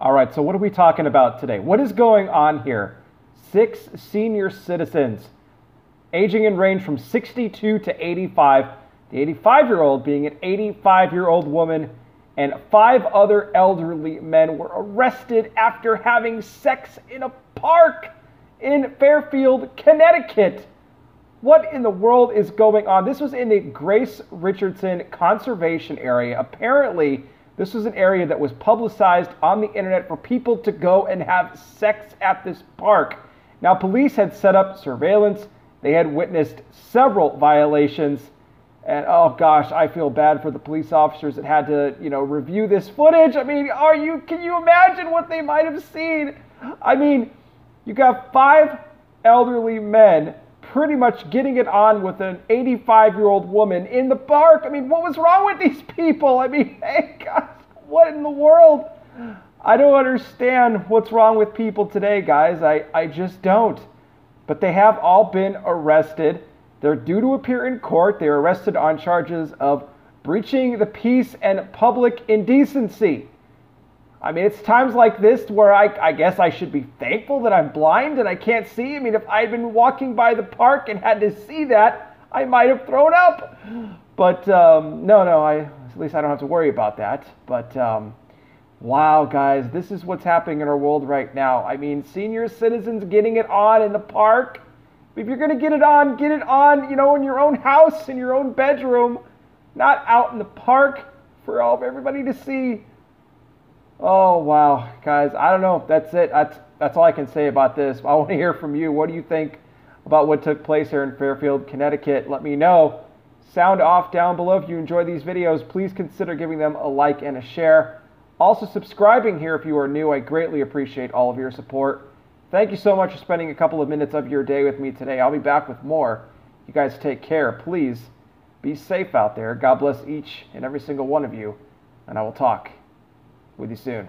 All right, so what are we talking about today? What is going on here? Six senior citizens, aging in range from 62 to 85, the 85 year old being an 85 year old woman, and five other elderly men were arrested after having sex in a park in Fairfield, Connecticut. What in the world is going on? This was in the Grace Richardson Conservation Area. Apparently, this was an area that was publicized on the internet for people to go and have sex at this park. Now, police had set up surveillance. They had witnessed several violations. And oh gosh, I feel bad for the police officers that had to, you know, review this footage. I mean, are you can you imagine what they might have seen? I mean, you got five elderly men pretty much getting it on with an 85 year old woman in the park. I mean, what was wrong with these people? I mean, hey, guys, what in the world? I don't understand what's wrong with people today, guys. I, I just don't. But they have all been arrested. They're due to appear in court. They were arrested on charges of breaching the peace and public indecency. I mean, it's times like this where I, I guess I should be thankful that I'm blind and I can't see. I mean, if I'd been walking by the park and had to see that, I might have thrown up. But um, no, no, I at least I don't have to worry about that. But um, wow, guys, this is what's happening in our world right now. I mean, senior citizens getting it on in the park. If you're gonna get it on, get it on, you know, in your own house, in your own bedroom, not out in the park for all of everybody to see. Oh wow, guys! I don't know. That's it. That's that's all I can say about this. I want to hear from you. What do you think about what took place here in Fairfield, Connecticut? Let me know. Sound off down below if you enjoy these videos. Please consider giving them a like and a share. Also, subscribing here if you are new. I greatly appreciate all of your support. Thank you so much for spending a couple of minutes of your day with me today. I'll be back with more. You guys take care. Please be safe out there. God bless each and every single one of you, and I will talk with you soon.